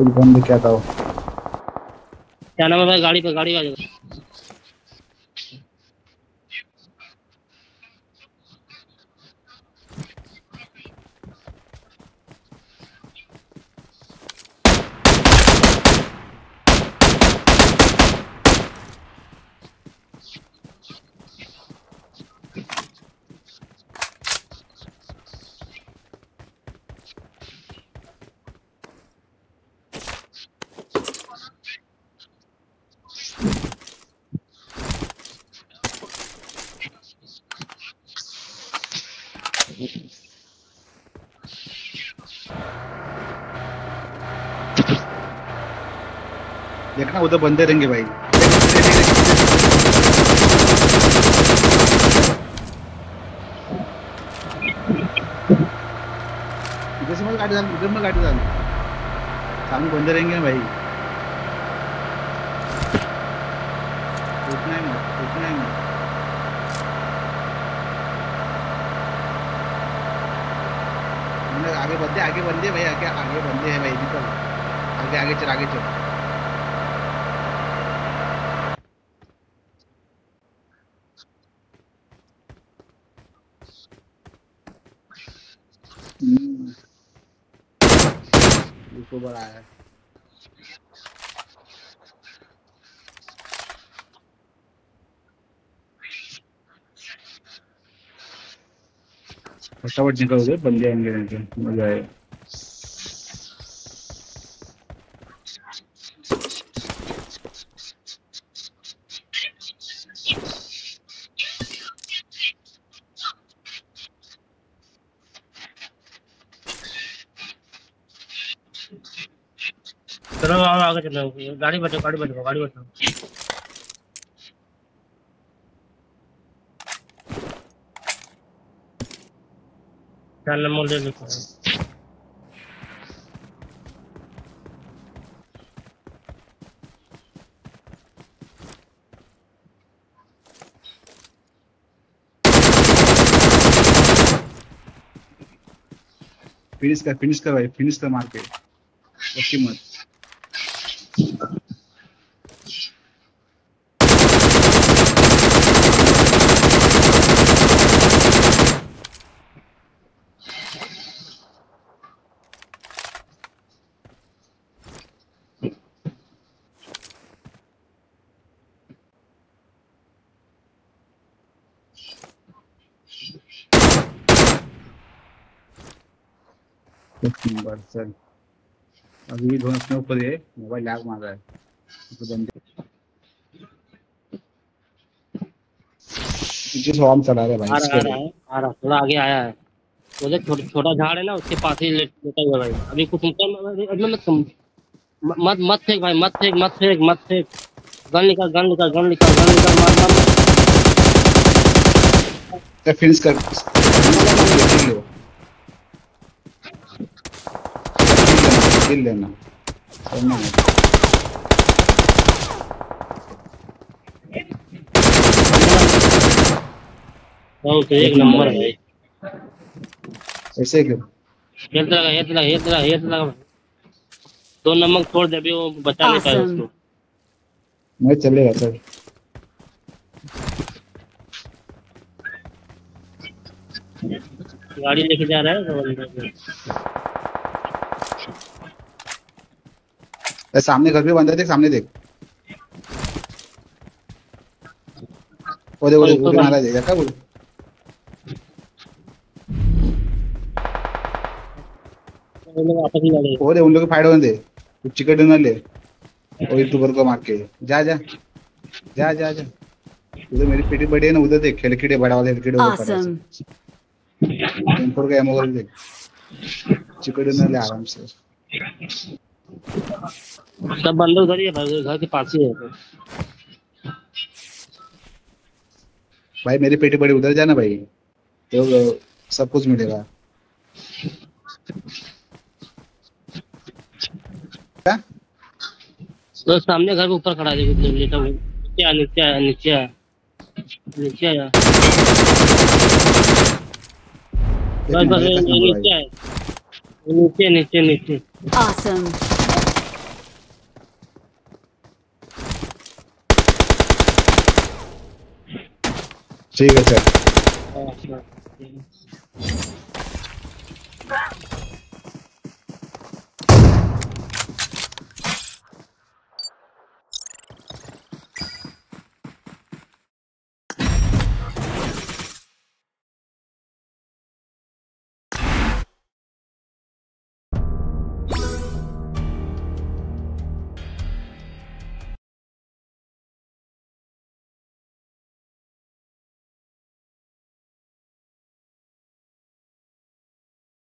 कुछ बंद क्या था वो। क्या नाम है गाड़ी पे गाड़ी आ जाओ। देखना, उधर बंदे रहेंगे भाई। गाड़ी गाड़ी सामने बंदे रहेंगे भाई। रुकना है रुकना है हमने आगे बढ़ते आगे बंदे भाई आगे आगे बंदे हैं भाई निकल आगे आगे चल आगे चल। हम्म। इसको बड़ा है। फटाफट निकल उधर बंदे आएँगे नहीं तो मज़ा आएगा। चलो आगे चलो। गाड़ी बैठो गाड़ी बैठो गाड़ी बैठो चार मुझे दिखा। फिनिश कर फिनिश कर भाई फिनिश कर मार के रखी मत। अभी दोनों अपने ऊपर है मोबाइल लैग मार रहा थोड़ा छोटा झाड़ है ना उसके पास ही लेट- भाई अभी कुछ ऊपर मत मत फेंक भाई मत फेंक मत फेंक मत फेंक गन निकाल गन निकाल गन निकाल गन निकाल मार मार फिनिश कर किल लेना। करना है। बहुत एक नंबर है भाई। ऐसे क्यों? हेल्थ लगा हेल्थ लगा हेल्थ लगा हेल्थ लगा दो नमक छोड़ दे अभी वो बचा नहीं पाए उसको। मैं चलेगा सर। गाड़ी लेके जा रहा है तो अंदर से। ए, सामने घर पे बंदा देख सामने देख। वो देखो और देखो ऊपर उधर मारा देगा क्या बोल? वो वो दे उन लोग फाइट होने दे। कुछ चिकन डिनर ले। और यूट्यूबर को मार के। जा जा। जा जा जा। उधर मेरी पेटी बड़ी है ना उधर देख खिड़की बड़ा वाला खिड़की Awesome. टेम्पोर का एमो देख। चिकन डिनर ले आराम से। सब बंदे उधर ही है भाई घर के पास ही है। भाई मेरी पेटी बड़ी उधर जाना भाई। तो सब कुछ मिलेगा। क्या? तो सामने घर के ऊपर खड़ा है देखो लेटा हुआ नीचे आ नीचे आ नीचे आ नीचे आया। बस बस नीचे आए नीचे नीचे नीचे। Awesome. ठीक है चल हाँ, है।